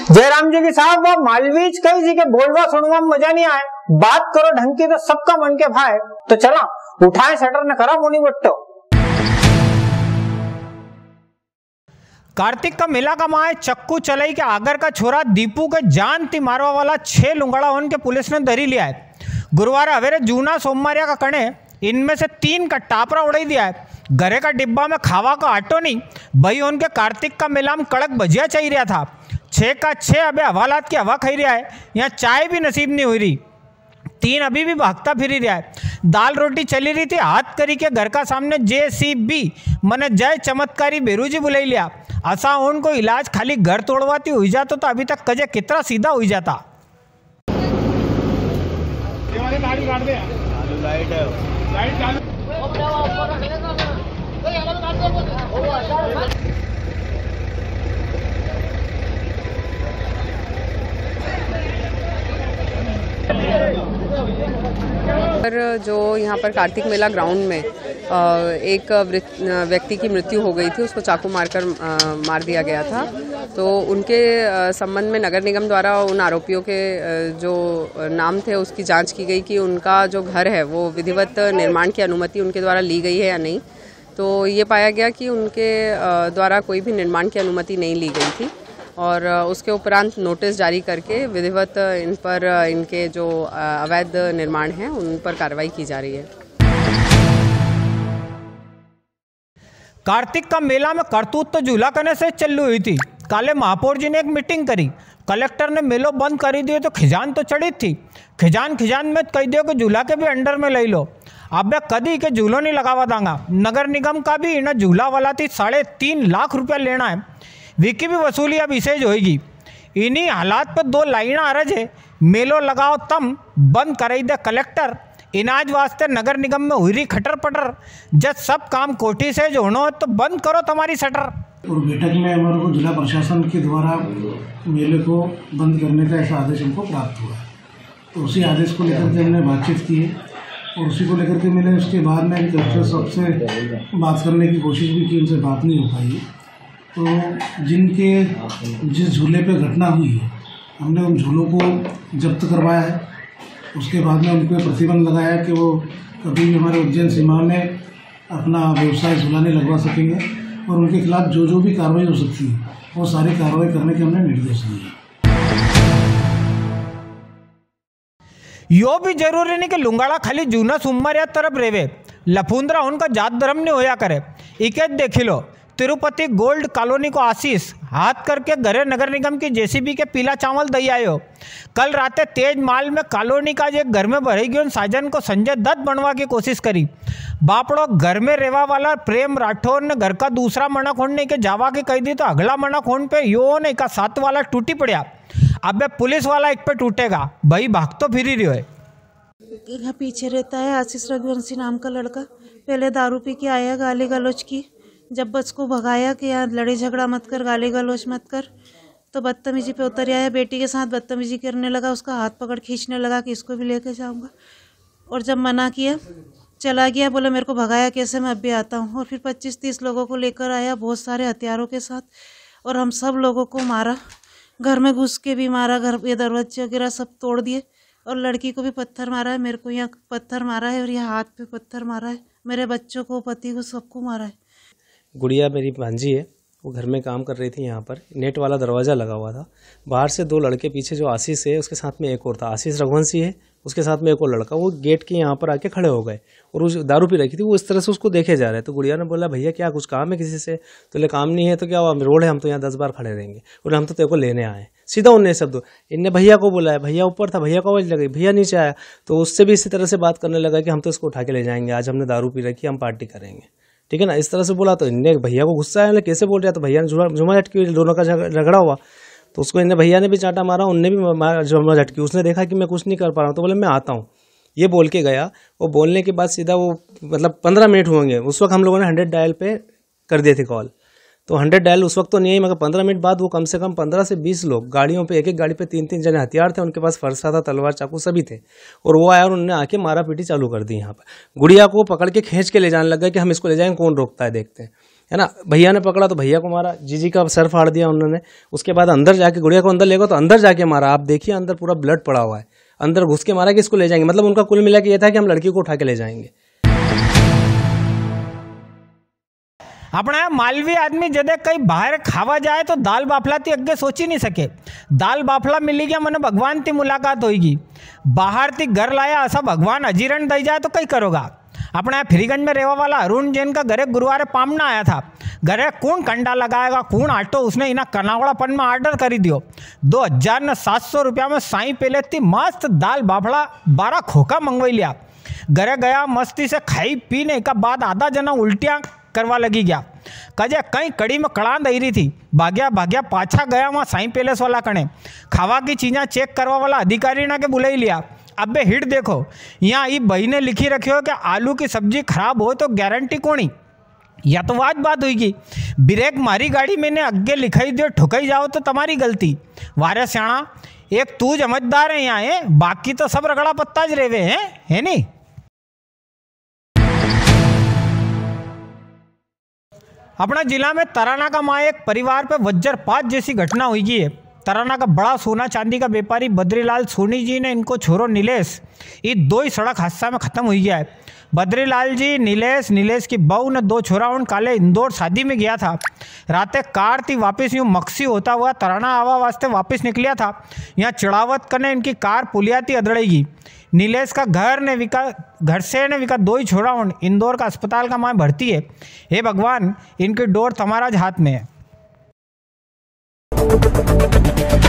जयराम जी की साहब वो मालवीज कई जी के बोलवा सुनवा मज़ा नहीं आए। बात करो ढंग की तो सबका मन के भाई तो चला, उठाए शटर ने करा मुनी बट्टो कार्तिक का मेला का माए चक्कू चलाई के आगर का छोरा, दीपू के जान ती मारवा वाला छह लुंगड़ा उनके पुलिस ने धरी लिया है। गुरुवार अवेरे जूना सोमवारिया का कणे इनमें से तीन का टापरा उड़ाई दिया है। घरे का डिब्बा में खावा का आटो नहीं भाई उनके कार्तिक का मेला में कड़क भजिया चाहिए रहा था। छः का छः अबे हवालात की हवा खाई रहा है यहाँ चाय भी नसीब नहीं हुई रही। तीन अभी भी भागता फिर रहा है। दाल रोटी चली रही थी हाथ करी के घर का सामने जे सी बी मैंने जय चमत्कारी बेरूजी बुलाई लिया। असा उनको इलाज खाली घर तोड़वाती हुई जातो तो अभी तक कजे कितना सीधा हुई जाता। पर जो यहाँ पर कार्तिक मेला ग्राउंड में एक व्यक्ति की मृत्यु हो गई थी, उसको चाकू मारकर मार दिया गया था। तो उनके संबंध में नगर निगम द्वारा उन आरोपियों के जो नाम थे, उसकी जाँच की गई कि उनका जो घर है, वो विधिवत निर्माण की अनुमति उनके द्वारा ली गई है या नहीं। तो ये पाया गया कि उनके द्वारा कोई भी निर्माण की अनुमति नहीं ली गई थी और उसके उपरांत नोटिस जारी करके विधिवत इन पर इनके जो अवैध निर्माण हैं, उन पर कार्रवाई की जा रही है। कार्तिक का मेला में करतूत तो झूला करने से चलू हुई थी। काले महापौर जी ने एक मीटिंग करी। कलेक्टर ने मेलो बंद कर दिए तो खिजान तो चढ़ी थी। खिजान खिजान में कह दियो कि झूला के भी अंडर में ले लो। अब कदी के झूलो नहीं लगावा दांगा। नगर निगम का भी इन्हें झूला वाला थी, साढ़े तीन लाख रुपया लेना है। विकी भी वसूली अब विशेष होगी इन्हीं हालात पर दो लाइन रहे है। मेलो लगाओ तम, बंद कराई दे कलेक्टर। इनाज वास्ते नगर निगम में हुई खटर पटर। जब सब काम कोठी से जो होना तो बंद करो तुम्हारी शटर। और बैठक में हमारे को जिला प्रशासन के द्वारा मेले को बंद करने का ऐसा आदेश हमको प्राप्त हुआ। तो उसी आदेश को लेकर के हमने बातचीत की और उसी को लेकर के मैंने उसके बाद में कलेक्टर साहब से बात करने की कोशिश भी की, उनसे बात नहीं हो पाई। तो जिनके जिस झूले पे घटना हुई है, हमने उन झूलों को जब्त करवाया है। उसके बाद में उन पर प्रतिबंध लगाया कि वो कभी भी हमारे उज्जैन सीमा में अपना व्यवसाय झूलाने लगवा सकेंगे और उनके खिलाफ जो जो भी कार्रवाई हो सकती है, वो सारी कार्रवाई करने के हमने निर्देश दिए। यो भी ज़रूरी नहीं कि लुंगाड़ा खाली जूना या तरफ़ रेवे। लफुंदरा उनका जात धर्म नहीं होया करे। इके देख लो तिरुपति गोल्ड कॉलोनी को आशीष, हाथ करके घरे नगर निगम की जेसीबी के पीला चावल दई आयो। कल रात तेज माल में कॉलोनी का एक घर में भरेगी उन साजन को संजय दत्त बनवा की कोशिश करी। बापड़ो, घर में रेवा वाला प्रेम राठौर ने घर का दूसरा मना खोड़ने के जावा के कही दी तो अगला मना खोन पे यो ने का सात वाला टूटी पड़ा अब पुलिस वाला एक पे टूटेगा। भाई, भाग तो फिर रही है। पीछे रहता है आशीष रघुवंशी नाम का लड़का। पहले दारू पी के आया गाली गलोच की। जब बस को भगाया कि यार लड़े झगड़ा मत कर गाली गलोच मत कर तो बदतमीजी पे उतर आया। बेटी के साथ बदतमीजी करने लगा, उसका हाथ पकड़ खींचने लगा कि इसको भी लेके जाऊँगा। और जब मना किया, चला गया, बोला, मेरे को भगाया कैसे? मैं अब भी आता हूँ। और फिर पच्चीस तीस लोगों को लेकर आया, बहुत सारे हथियारों के साथ। और हम सब लोगों को मारा। घर में घुस के भी मारा, घर ये दरवाजे वगैरह सब तोड़ दिए। और लड़की को भी पत्थर मारा है, मेरे को यहाँ पत्थर मारा है और यहाँ हाथ पे पत्थर मारा है। मेरे बच्चों को, पति को सबको मारा है। गुड़िया मेरी भांजी है, वो घर में काम कर रही थी यहाँ पर। नेट वाला दरवाज़ा लगा हुआ था। बाहर से दो लड़के, पीछे जो आशीष है, उसके साथ में एक और था। आशीष रघुवंशी है, उसके साथ में एक और लड़का। वो गेट के यहाँ पर आके खड़े हो गए और उस दारू पी रखी थी। वो इस तरह से उसको देखे जा रहे तो गुड़िया ने बोला, भैया, क्या कुछ काम है किसी से? तो ले काम नहीं है तो क्या हम रोड है, हम तो यहाँ दस बार खड़े रहेंगे। और हम तो तेरे को लेने आए सीधा उनने शब्द इनने भैया को बोला है भैया ऊपर था, भैया को आवाज़ लगी। भैया नीचे आया। तो उससे भी इसी तरह से बात करने लगा कि हम तो इसको उठा के ले जाएँगे। आज हमने दारू पी रखी, हम पार्टी करेंगे। ठीक है ना? इस तरह से बोला तो इनने भैया को गुस्सा आया कैसे बोल रहा तो भैया ने झुमा झटकी दोनों का झगड़ा हुआ। तो उसको इन्हें भैया ने भी चाटा मारा, उनने भी झुमा झटकी। उसने देखा कि मैं कुछ नहीं कर पा रहा हूँ तो बोले, मैं आता हूँ। ये बोल के गया। वो बोलने के बाद सीधा वो मतलब पंद्रह मिनट हुएँगे उस वक्त हम लोगों ने हंड्रेड डायल पे कर दिए थे कॉल तो हंड्रेड डायल उस वक्त तो नहीं आई, मगर पंद्रह मिनट बाद वो कम से कम पंद्रह से बीस लोग गाड़ियों पे एक एक गाड़ी पे तीन तीन जने हथियार थे, उनके पास फरसा था तलवार, चाकू सभी थे। और वो आया और उन्होंने आके मारा पीटी चालू कर दी यहाँ पर। गुड़िया को पकड़ के खींच के ले जाने लग गए कि हम इसको ले जाएँगे कौन रोकता है, देखते हैं। है ना? भैया ने पकड़ा तो भैया को मारा, जीजी का सर फाड़ दिया उन्होंने। उसके बाद अंदर जाके, गुड़िया को अंदर ले गए तो अंदर जाके मारा। आप देखिए, अंदर पूरा ब्लड पड़ा हुआ है। अंदर घुस के मारा कि इसको ले जाएँगे। मतलब उनका कुल मिला के ये था कि हम लड़की को उठा के ले जाएँगे। આપણે માલવી આદમી જદે કઈ બહાર ખાવા જાય તો દાલ બાફલાથી અગે સોચી નહીં શકે દાલ બાફલા મિલી ગયા મને ભગવાનથી મુલાકાત હોઈ ગઈ બહારથી ઘર લાયા ऐसा भगवान अजीरण दई जाए तो कई करोगा अपने यहाँ फ्रीगंज में रहने वाला अरुण जैन का घरे गुरुवार पामना आया था घरे कौन कंडा लगाएगा कौन आटो उसने इना कनावड़ापन में ऑर्डर कर दियो दो हजार ने सात सौ रुपया में साई पहले थी मस्त दाल बाफड़ा बारह खोखा मंगवाई लिया घरे गया मस्ती से खाई पीने का बाद आधा जना उल्टियाँ કરવા લગી ગયા કજે કંઈ કડીમાં કળા દઈ રહી थी ભાગ્યા ભાગ્યા પાછા ગયા वहाँ साई पैलेस वाला कणे खावा की चीज़ा चेक करवा वाला अधिकारी ना के बुलाई लिया अबे हिट देखो यहाँ ये भाई ने लिखी रखियो कि आलू की सब्जी खराब हो तो गारंटी कोनी या तो आज बात हुई ब्रेक मारी गाड़ी मैंने अगे लिखाई दियो ठुकाई जाओ तो तुम्हारी गलती वारे स्याणा एक तू समझदार है यहाँ है बाकी तो सब रगड़ा पत्ता ज रेवे हैं है नहीं अपना जिला में तराना का माँ एक परिवार पे वज्रपात जैसी घटना हुई है। तराना का बड़ा सोना चांदी का व्यापारी बद्रीलाल सोनी जी ने इनको छोरो नीलेश। ये दो ही सड़क हादसा में ख़त्म हुई है। बद्रीलाल जी, नीलेश नीलेश की बहू ने दो छोरा उन काले इंदौर शादी में गया था। रातें कार थी, वापस यूँ मक्सी होता हुआ तराना आवा वास्ते वापस निकलिया था। यहाँ चढ़ावत करने इनकी कार पुलिया थी अदड़ेगी। नीलेश का घर ने विका, घर से ने विका दो ही छोड़ा उन इंदौर का अस्पताल का माँ भर्ती है। हे भगवान, इनकी डोर तुम्हारा हाथ में है। Thank you.